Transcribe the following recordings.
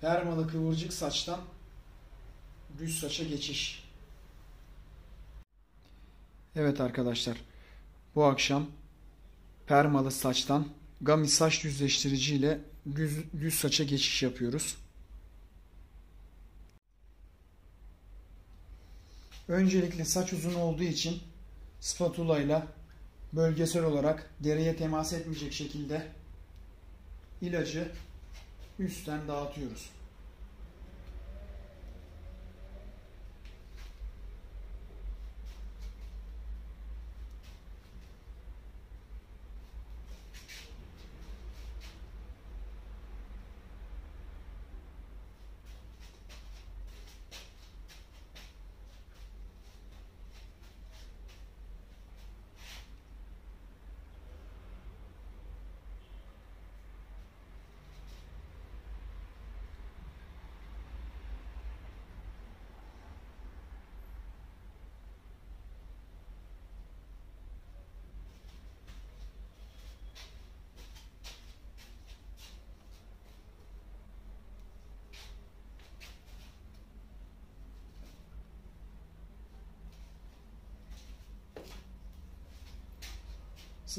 Permalı kıvırcık saçtan düz saça geçiş. Evet arkadaşlar. Bu akşam permalı saçtan Gami saç düzleştirici ile düz, düz saça geçiş yapıyoruz. Öncelikle saç uzun olduğu için spatula ile bölgesel olarak deriye temas etmeyecek şekilde ilacı üstten dağıtıyoruz.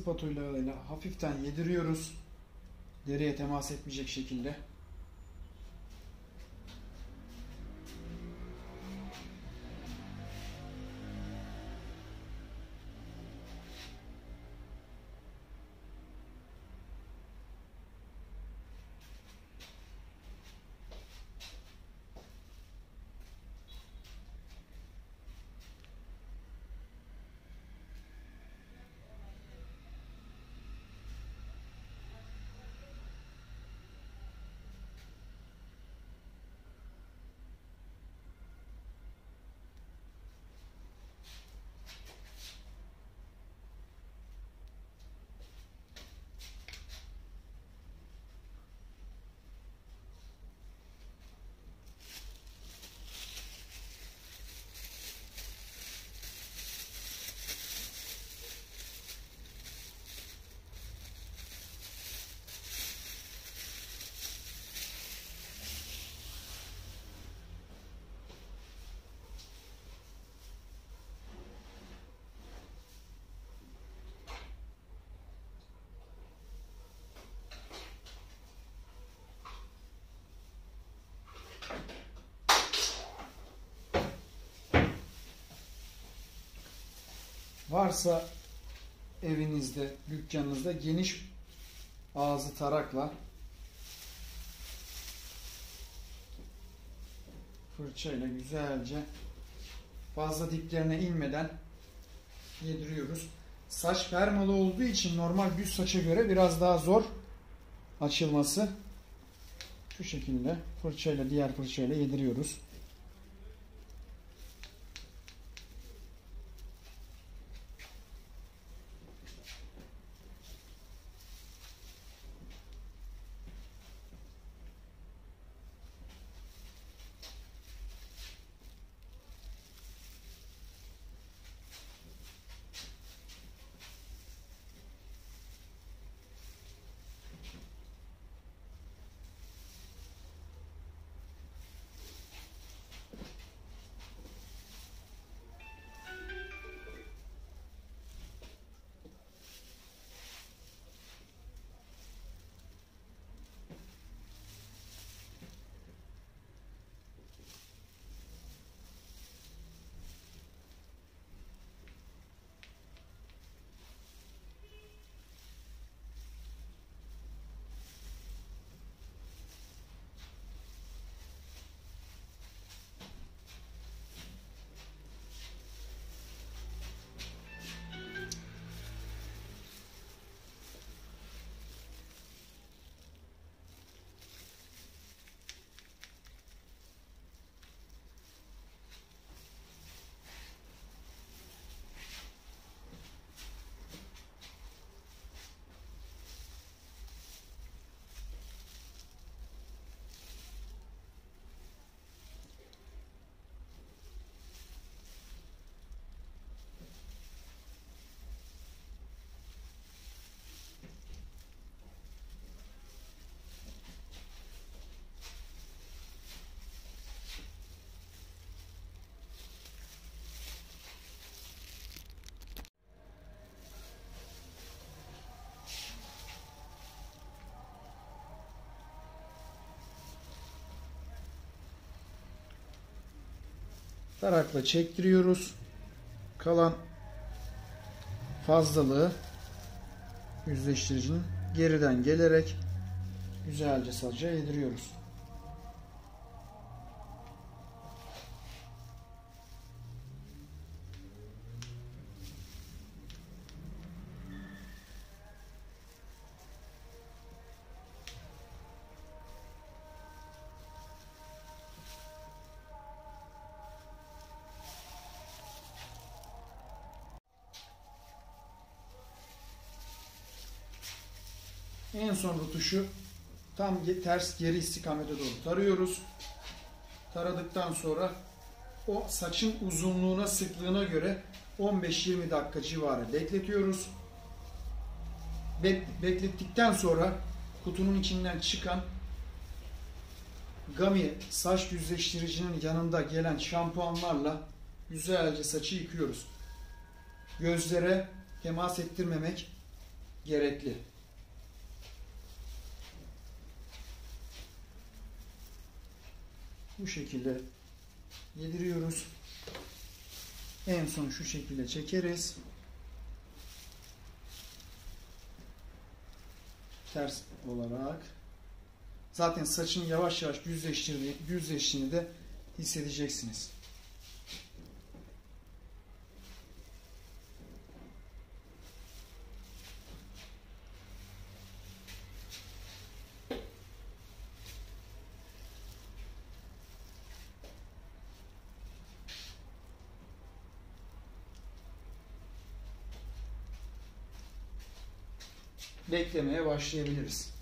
Spatula ile hafiften yediriyoruz. Deriye temas etmeyecek şekilde. Varsa evinizde, dükkanınızda geniş ağzı tarakla fırçayla güzelce fazla diplerine inmeden yediriyoruz. Saç permalı olduğu için normal düz saça göre biraz daha zor açılması. Şu şekilde fırçayla diğer fırçayla yediriyoruz. Tarakla çektiriyoruz. Kalan fazlalığı yüzleştiricinin geriden gelerek güzelce saça yediriyoruz. En son rutuşu tam ters geri istikamete doğru tarıyoruz. Taradıktan sonra o saçın uzunluğuna, sıklığına göre 15-20 dakika civarı bekletiyoruz. beklettikten sonra kutunun içinden çıkan Gami saç düzleştiricinin yanında gelen şampuanlarla güzelce saçı yıkıyoruz. Gözlere temas ettirmemek gerekli. Bu şekilde yediriyoruz. En son şu şekilde çekeriz. Ters olarak. Zaten saçın yavaş yavaş düzleştirdiği, düzleştiğini de hissedeceksiniz. Beklemeye başlayabiliriz.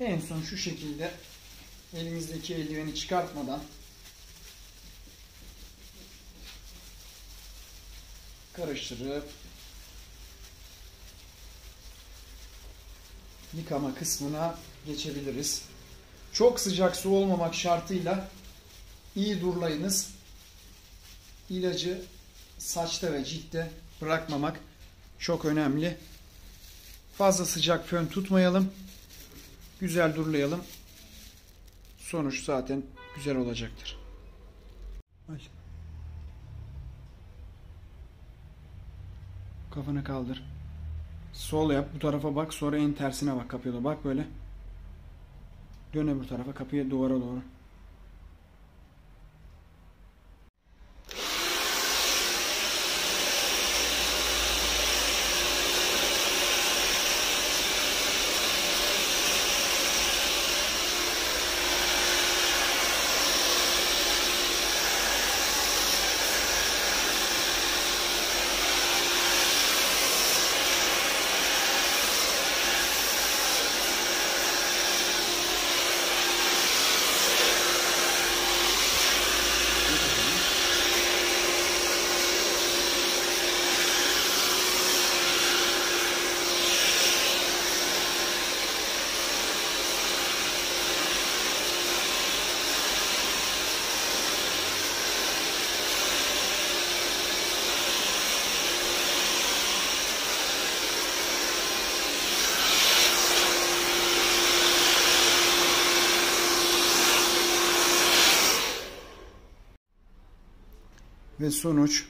En son şu şekilde elimizdeki eldiveni çıkartmadan karıştırıp yıkama kısmına geçebiliriz. Çok sıcak su olmamak şartıyla iyi durlayınız. İlacı saçta ve ciltte bırakmamak çok önemli. Fazla sıcak fön tutmayalım. Güzel durulayalım. Sonuç zaten güzel olacaktır. Kafanı kaldır. Sol yap. Bu tarafa bak. Sonra en tersine bak kapıya Bak böyle. Dön öbür tarafa. Kapıya duvara doğru. Ve sonuç